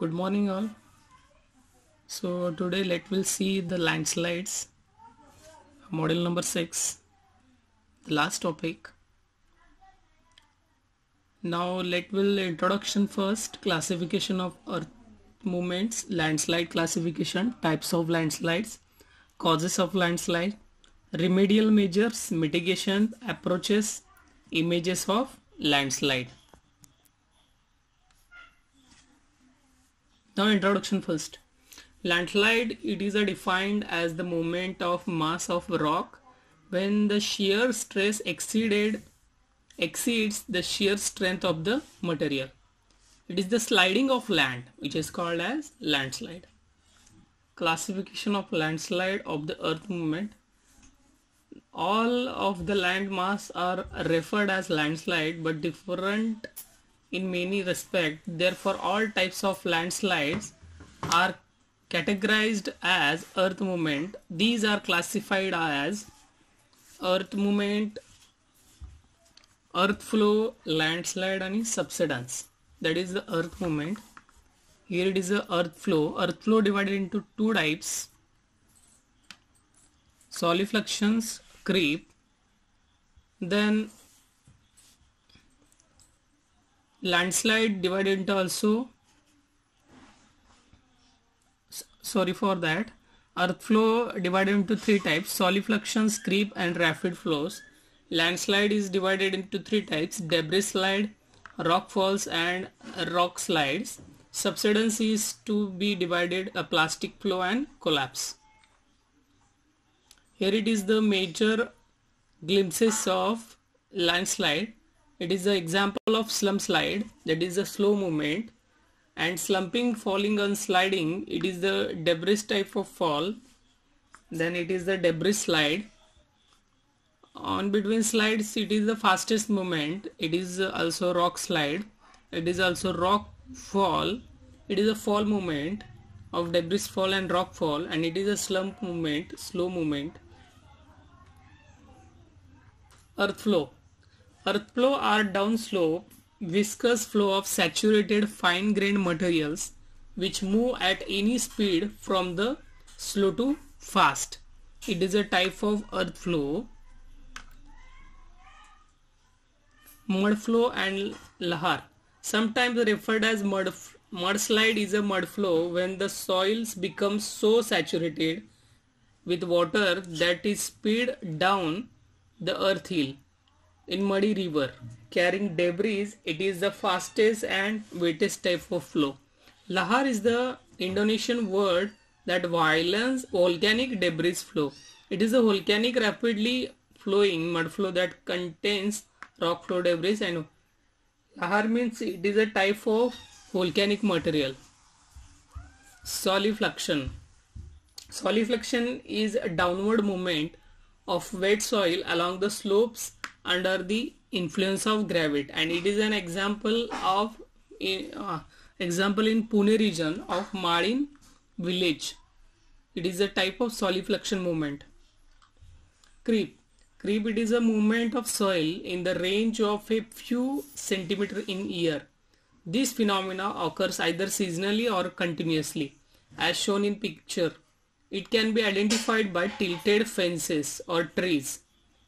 Good morning, all. So today let we'll see the landslides, model number six, the last topic. Now let will introduction first, classification of earth movements, landslide classification, types of landslides, causes of landslide, remedial measures, mitigation. Approaches, images of landslide. Now introduction first. Landslide it is defined as the movement of mass of rock when the shear stress exceeded exceeds the shear strength of the material. It is the sliding of land which is called as landslide. Classification of landslide of the earth movement. All of the land mass are referred as landslide but different in many respects. Therefore, all types of landslides are categorized as earth movement. These are classified as earth movement, earth flow, landslide and subsidence. That is the earth movement. Here it is the earth flow. Earth flow divided into two types. Solifluctions, creep. Then landslide divided into also sorry for that earth flow divided into three types solifluctions creep and rapid flows. Landslide is divided into three types debris slide rock falls and rock slides. Subsidence is to be divided a plastic flow and collapse. Here it is the major glimpses of landslide it is the example of slump slide. That is a slow movement. And slumping falling and sliding it is the debris type of fall. Then it is the debris slide. On between slides it is the fastest movement. It is also rock slide. It is also rock fall. It is a fall movement of debris fall and rock fall. And it is a slump movement slow movement. Earth flow Earth flow are downslope, viscous flow of saturated fine-grained materials which move at any speed from the slow to fast. It is a type of earth flow. Mud flow and lahar. Sometimes referred as mud mudslide is a mud flow when the soils become so saturated with water that is speed down the earth hill in muddy river. Carrying debris it is the fastest and wettest type of flow. Lahar is the indonesian word that violence volcanic debris flow. It is a volcanic rapidly flowing mud flow that contains rock flow debris and lahar means it is a type of volcanic material. Solifluction solifluction is a downward movement of wet soil along the slopes under the influence of gravity and it is an example of uh, example in Pune region of Malin village. It is a type of solifluction movement. Creep. Creep it is a movement of soil in the range of a few centimeter in year. This phenomena occurs either seasonally or continuously as shown in picture. It can be identified by tilted fences or trees.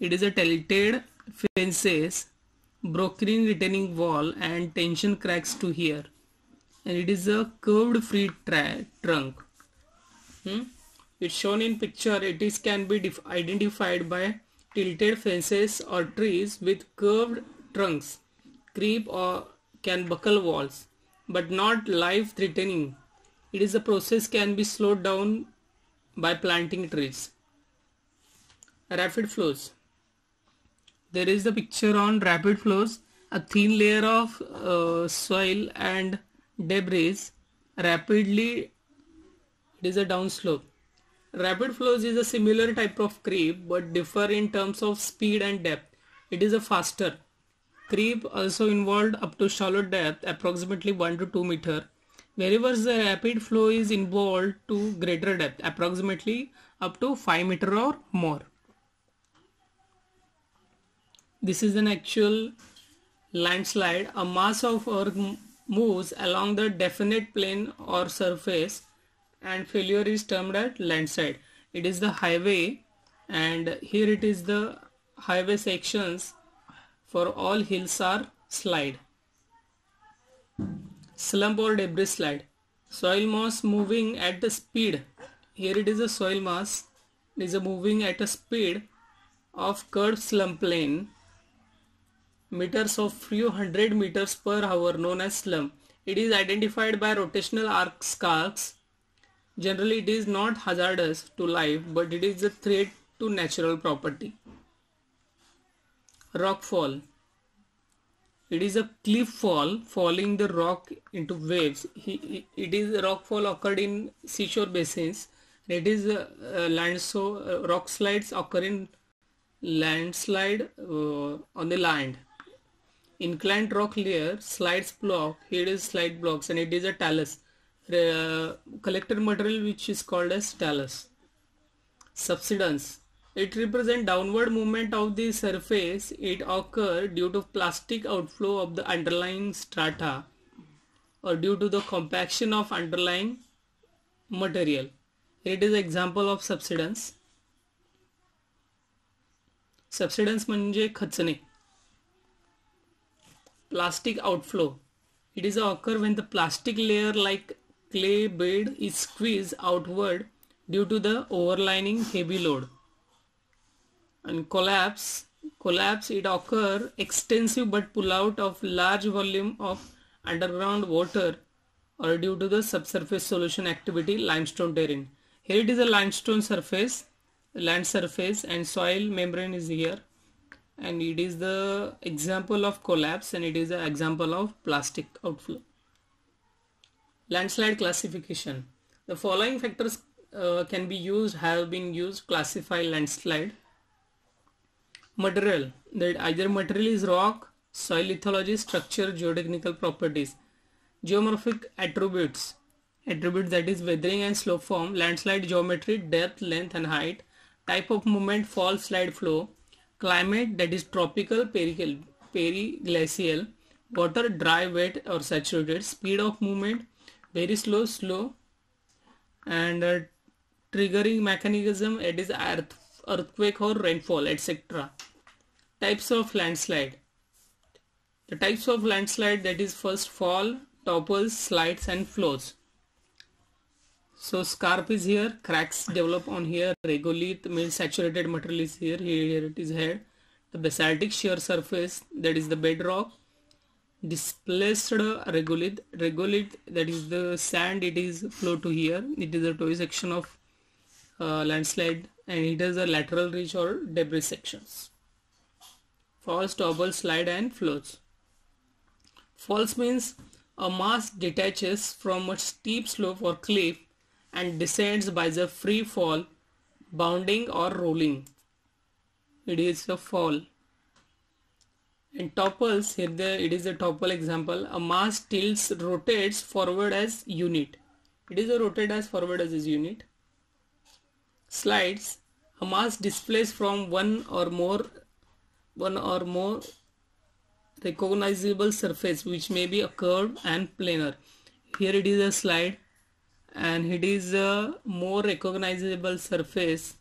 It is a tilted fences, broken retaining wall and tension cracks to here. And it is a curved free trunk. Hmm? It's shown in picture. It is can be identified by tilted fences or trees with curved trunks, creep or can buckle walls, but not life threatening. It is a process can be slowed down by planting trees. Rapid flows there is the picture on rapid flows a thin layer of uh, soil and debris. Rapidly it is a downslope. Rapid flows is a similar type of creep but differ in terms of speed and depth. It is a faster creep also involved up to shallow depth approximately 1 to 2 meter. Wherever the rapid flow is involved to greater depth approximately up to 5 meter or more this is an actual landslide a mass of earth moves along the definite plane or surface and failure is termed as landslide. It is the highway and here it is the highway sections for all hills are slide. Slump or debris slide. Soil mass moving at the speed. Here it is a soil mass. It is a moving at a speed of curved slump plane meters of few hundred meters per hour known as slump. It is identified by rotational arc scarps. Generally it is not hazardous to life but it is a threat to natural property. Rock fall. It is a cliff fall falling the rock into waves. It is a rock fall occurred in seashore basins. It is a, a land so uh, rock slides occur in landslide uh, on the land inclined rock layer slides block here is slide blocks and it is a talus uh, collected material which is called as talus subsidence it represents downward movement of the surface it occur due to plastic outflow of the underlying strata or due to the compaction of underlying material it is example of subsidence subsidence म्हणजे खचणे Plastic outflow. It is occur when the plastic layer like clay bed is squeezed outward due to the overlining heavy load. And collapse. Collapse it occur extensive but pull out of large volume of underground water or due to the subsurface solution activity limestone terrain. Here it is a limestone surface, land surface and soil membrane is here and it is the example of collapse and it is an example of plastic outflow. Landslide classification. The following factors uh, can be used have been used classify landslide. Material that either material is rock, soil lithology, structure, geotechnical properties. Geomorphic attributes attributes that is weathering and slope form, landslide geometry, depth, length and height, type of movement, fall, slide, flow, climate that is tropical periglacial water dry wet or saturated speed of movement very slow slow and uh, triggering mechanism it is earth, earthquake or rainfall etc types of landslide. The types of landslide that is first fall topples slides and flows so scarp is here, cracks develop on here, regolith means saturated material is here, here it is head. The basaltic shear surface that is the bedrock. Displaced regolith, regolith that is the sand it is flow to here. It is a toy section of uh, landslide and it has a lateral ridge or debris sections. Falls, topple, slide and flows. Falls means a mass detaches from a steep slope or cliff and descends by the free fall, bounding or rolling. It is a fall. And topples, here the, it is a topple example. A mass tilts, rotates forward as unit. It is a rotate as forward as is unit. Slides, a mass displays from one or more one or more recognizable surface which may be a curved and planar. Here it is a slide and it is a more recognizable surface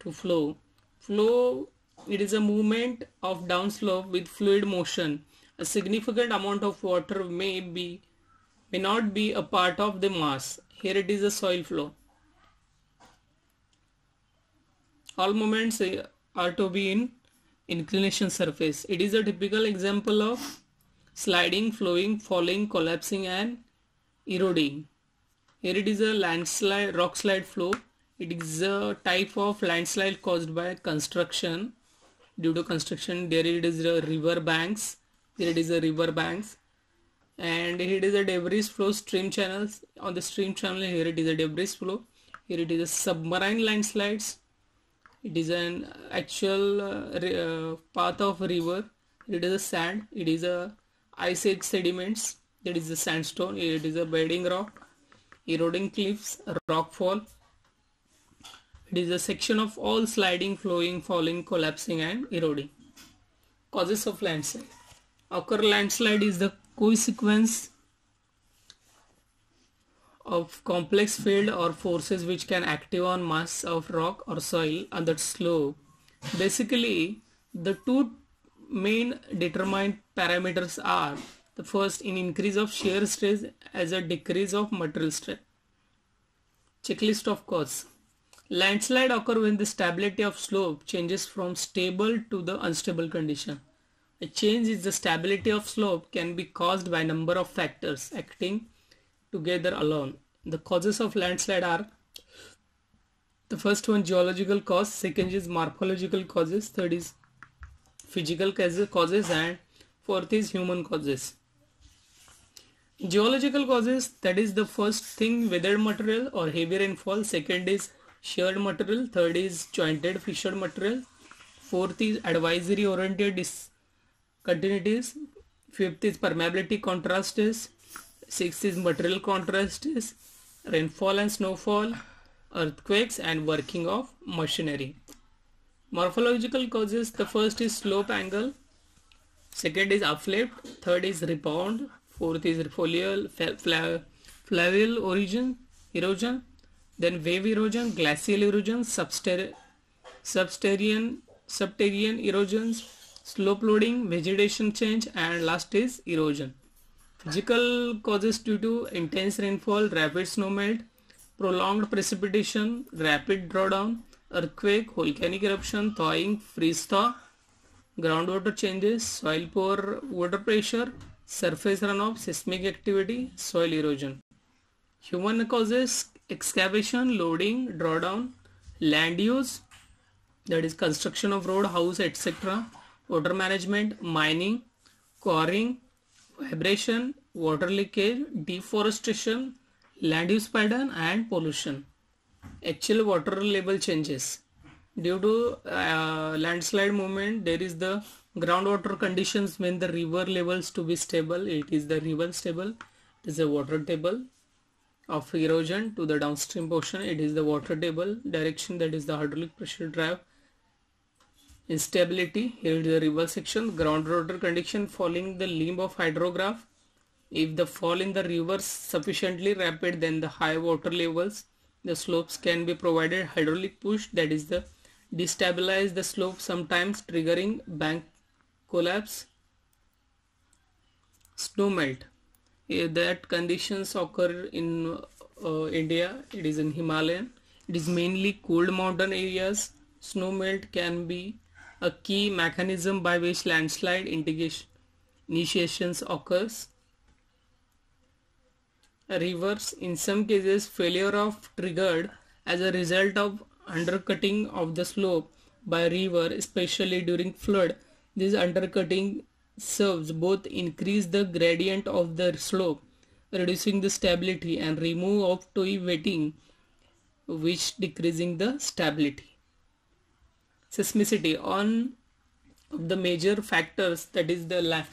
to flow. Flow it is a movement of downslope with fluid motion. A significant amount of water may be may not be a part of the mass. Here it is a soil flow. All moments are to be in inclination surface. It is a typical example of sliding, flowing, falling, collapsing and eroding. Here it is a landslide, rock slide flow. It is a type of landslide caused by construction. Due to construction, there it is a river banks. There it is a river banks. And here it is a debris flow stream channels. On the stream channel, here it is a debris flow. Here it is a submarine landslides. It is an actual uh, uh, path of river. It is a sand. It is a ice age sediments. That is the sandstone. It is a bedding rock eroding cliffs, rockfall. It is a section of all sliding, flowing, falling, collapsing and eroding. Causes of landslide. Occur landslide is the consequence of complex field or forces which can active on mass of rock or soil on that slope. Basically, the two main determined parameters are the first in increase of shear stress as a decrease of material stress. Checklist of cause. Landslide occur when the stability of slope changes from stable to the unstable condition. A change in the stability of slope can be caused by number of factors acting together alone. The causes of landslide are the first one geological cause, second is morphological causes, third is physical causes and fourth is human causes. Geological causes that is the first thing weathered material or heavy rainfall, second is sheared material, third is jointed fissured material, fourth is adversely oriented discontinuities, fifth is permeability contrasts, Sixth is material contrasts, rainfall and snowfall, earthquakes and working of machinery. Morphological causes, the first is slope angle, second is uplift, third is rebound, fourth is folial, fluvial origin, erosion, then wave erosion, glacial erosion, subterranean, subterranean erosions, slope loading, vegetation change and last is erosion. Physical causes due to intense rainfall, rapid snow melt, prolonged precipitation, rapid drawdown, earthquake, volcanic eruption, thawing, freeze thaw, groundwater changes, soil pore water pressure, surface runoff, seismic activity, soil erosion. Human causes excavation, loading, drawdown, land use, that is construction of road, house, etc., water management, mining, quarrying, vibration, water leakage, deforestation, land use pattern and pollution. Actual water level changes. Due to uh, landslide movement, there is the groundwater conditions when the river levels to be stable. It is the river stable. It is a water table of erosion to the downstream portion. It is the water table direction that is the hydraulic pressure drive instability here is the river section groundwater condition following the limb of hydrograph if the fall in the river sufficiently rapid then the high water levels the slopes can be provided hydraulic push that is the destabilize the slope sometimes triggering bank collapse. Snow melt. That conditions occur in uh, India. It is in Himalayan. It is mainly cold mountain areas. Snow melt can be a key mechanism by which landslide initiations occurs. Rivers, in some cases, failure of triggered as a result of undercutting of the slope by river, especially during flood. This undercutting serves both increase the gradient of the slope, reducing the stability, and remove of toe wetting, which decreasing the stability seismicity on of the major factors that is the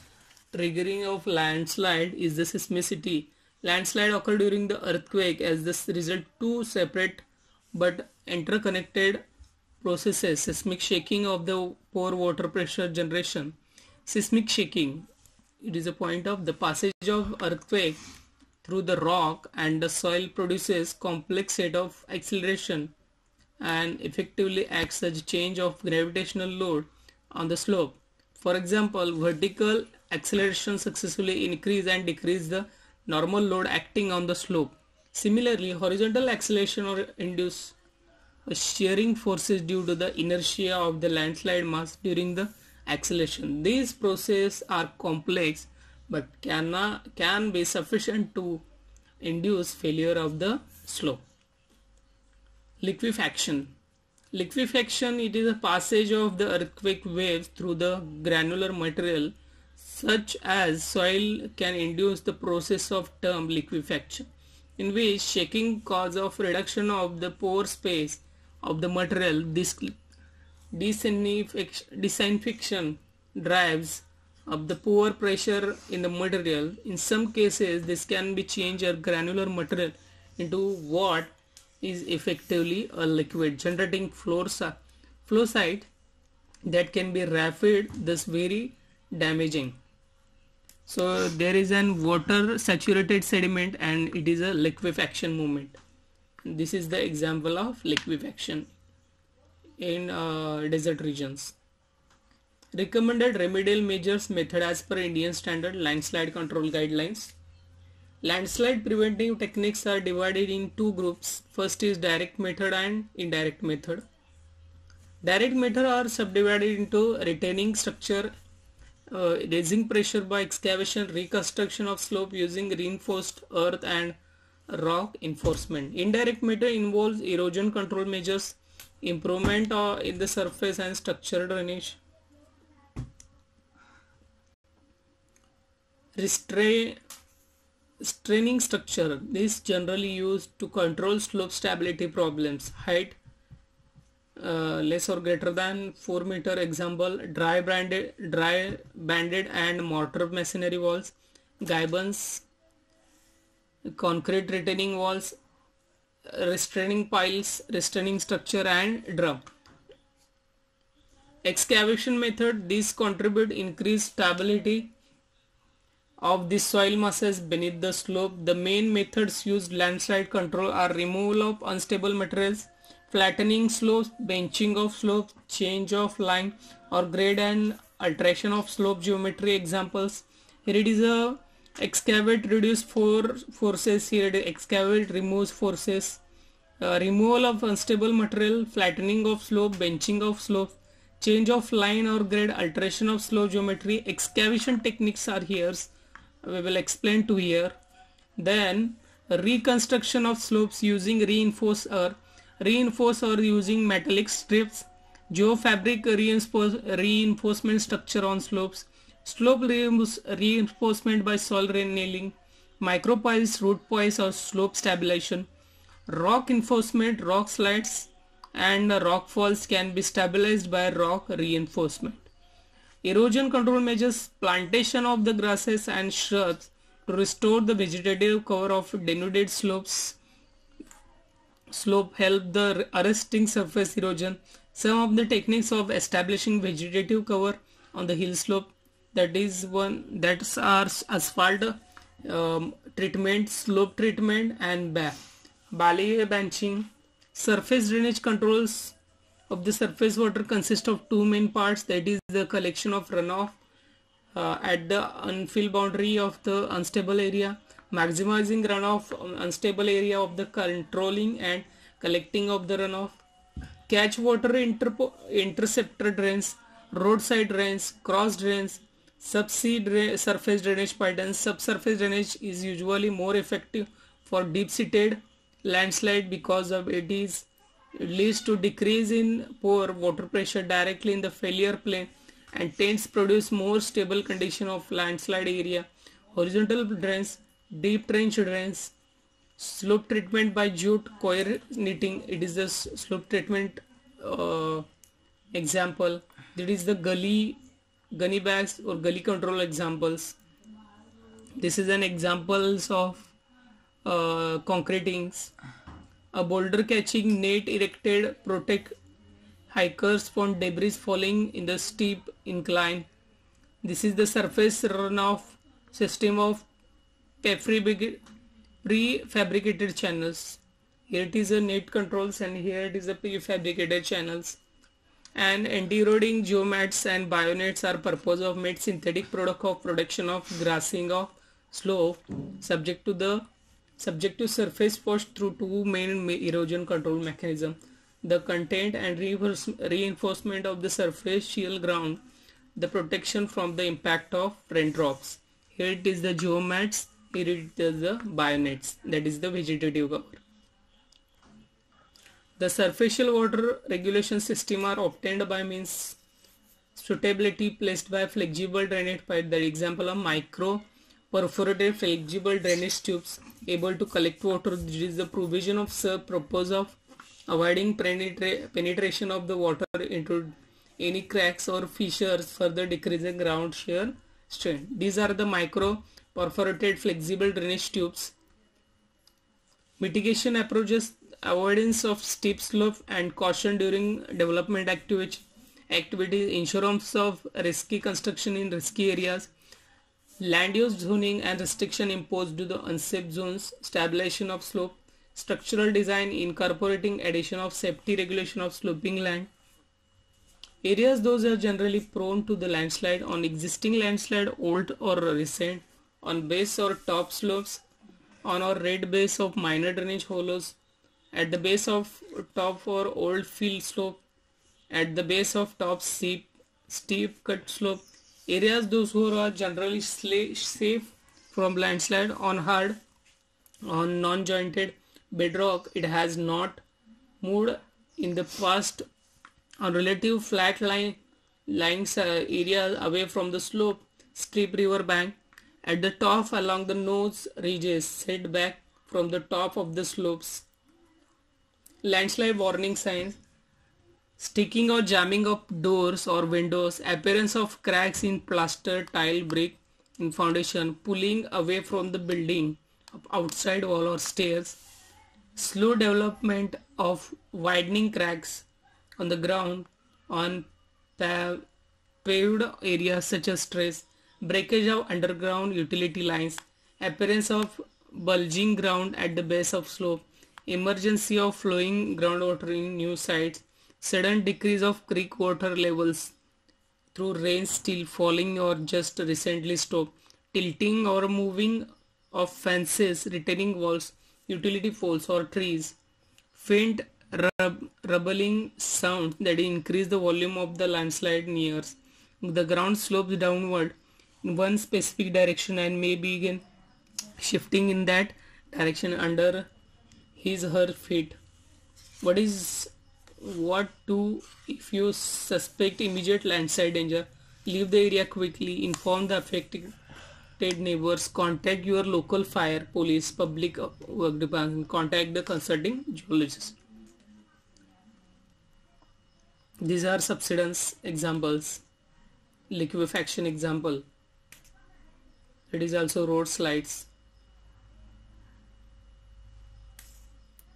triggering of landslide is the seismicity landslide occur during the earthquake as this result two separate but interconnected processes seismic shaking of the pore water pressure generation seismic shaking it is a point of the passage of earthquake through the rock and the soil produces complex set of acceleration and effectively acts as change of gravitational load on the slope. For example, vertical acceleration successfully increase and decrease the normal load acting on the slope. Similarly, horizontal acceleration or induce shearing forces due to the inertia of the landslide mass during the acceleration. These processes are complex but can, can be sufficient to induce failure of the slope. Liquefaction. Liquefaction it is a passage of the earthquake waves through the granular material such as soil can induce the process of term liquefaction in which shaking cause of reduction of the pore space of the material this disinfection drives up the pore pressure in the material in some cases this can be changed a granular material into what is effectively a liquid generating flow, flow site that can be rapid thus very damaging. So there is an water saturated sediment and it is a liquefaction movement. This is the example of liquefaction in uh, desert regions. Recommended remedial measures method as per indian standard landslide control guidelines. Landslide preventive techniques are divided in two groups. First is direct method and indirect method. Direct method are subdivided into retaining structure uh, raising pressure by excavation, reconstruction of slope using reinforced earth and rock enforcement. Indirect method involves erosion control measures, improvement uh, in the surface and structural drainage. Restrain, straining structure. This generally used to control slope stability problems, height, uh, less or greater than 4 meter example dry banded dry banded and mortar masonry walls gabions concrete retaining walls restraining piles restraining structure and drum. Excavation method these contribute increased stability of the soil masses beneath the slope. The main methods used landslide control are removal of unstable materials flattening slopes, benching of slopes, change of line or grade and alteration of slope geometry examples. Here it is a excavate reduce for forces, here it is excavate removes forces, uh, removal of unstable material, flattening of slope, benching of slope, change of line or grade, alteration of slope geometry, excavation techniques are here. We will explain to here. Then reconstruction of slopes using reinforced earth reinforce or using metallic strips, geofabric reinforcement structure on slopes, slope reinforcement by soil nailing, micropiles, root piles or slope stabilization, rock enforcement, rock slides and rock falls can be stabilized by rock reinforcement. Erosion control measures plantation of the grasses and shrubs to restore the vegetative cover of denuded slopes slope help the arresting surface erosion. Some of the techniques of establishing vegetative cover on the hill slope that is one that's are asphalt um, treatment, slope treatment and ba valley benching. Surface drainage controls of the surface water consist of two main parts that is the collection of runoff uh, at the unfilled boundary of the unstable area maximizing runoff unstable area of the controlling and collecting of the runoff. Catch water interceptor drains roadside drains cross drains subsea dra surface drainage patterns. Subsurface drainage is usually more effective for deep-seated landslide because of it is it leads to decrease in pore water pressure directly in the failure plane and tends produce more stable condition of landslide area. Horizontal drains deep trench drains, slope treatment by jute coir knitting. It is the slope treatment uh, example. That is the gully gunny bags or gully control examples. This is an examples of uh, concretings. A boulder catching net erected protect hikers from debris falling in the steep incline. This is the surface runoff system of prefabricated channels. Here it is a net controls and here it is a prefabricated channels. And anti-eroding geomats and bionets are purpose of made synthetic product of production of grassing of slope subject to the subject to surface force through two main erosion control mechanism. The content and reinforcement of the surface shear ground the protection from the impact of raindrops. Here it is the geomats here the bionets. That is the vegetative cover. The surfacial water regulation system are obtained by means suitability placed by flexible drainage pipe. The example of micro perforated flexible drainage tubes able to collect water. This is the provision of sub purpose of avoiding penetra penetration of the water into any cracks or fissures further decreasing ground shear strain. These are the micro perforated flexible drainage tubes. Mitigation approaches avoidance of steep slope and caution during development activity, activities, insurance of risky construction in risky areas, land use zoning and restriction imposed to the unsafe zones, stabilization of slope, structural design incorporating addition of safety regulation of sloping land. Areas those are generally prone to the landslide on existing landslide old or recent, on base or top slopes, on or red base of minor drainage hollows, at the base of top or old field slope, at the base of top steep, steep cut slope, areas those who are generally safe from landslide on hard on non-jointed bedrock it has not moved in the past on relative flat line lines uh, areas away from the slope steep river bank at the top along the nose ridges set back from the top of the slopes. Landslide warning signs. Sticking or jamming of doors or windows, appearance of cracks in plaster, tile, brick in foundation, pulling away from the building, outside wall or stairs, slow development of widening cracks on the ground on paved areas such as stress, breakage of underground utility lines, appearance of bulging ground at the base of slope, emergency of flowing groundwater in new sites, sudden decrease of creek water levels through rain still falling or just recently stopped, tilting or moving of fences, retaining walls, utility poles or trees, faint rub- rubbling sound that increase the volume of the landslide nears. The ground slopes downward one specific direction and may begin shifting in that direction under his her feet. What is what to if you suspect immediate landslide danger leave the area quickly inform the affected neighbors contact your local fire police public work department contact the consulting geologist these are subsidence examples liquefaction example it is also road slides.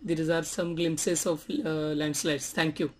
These are some glimpses of uh, landslides. Thank you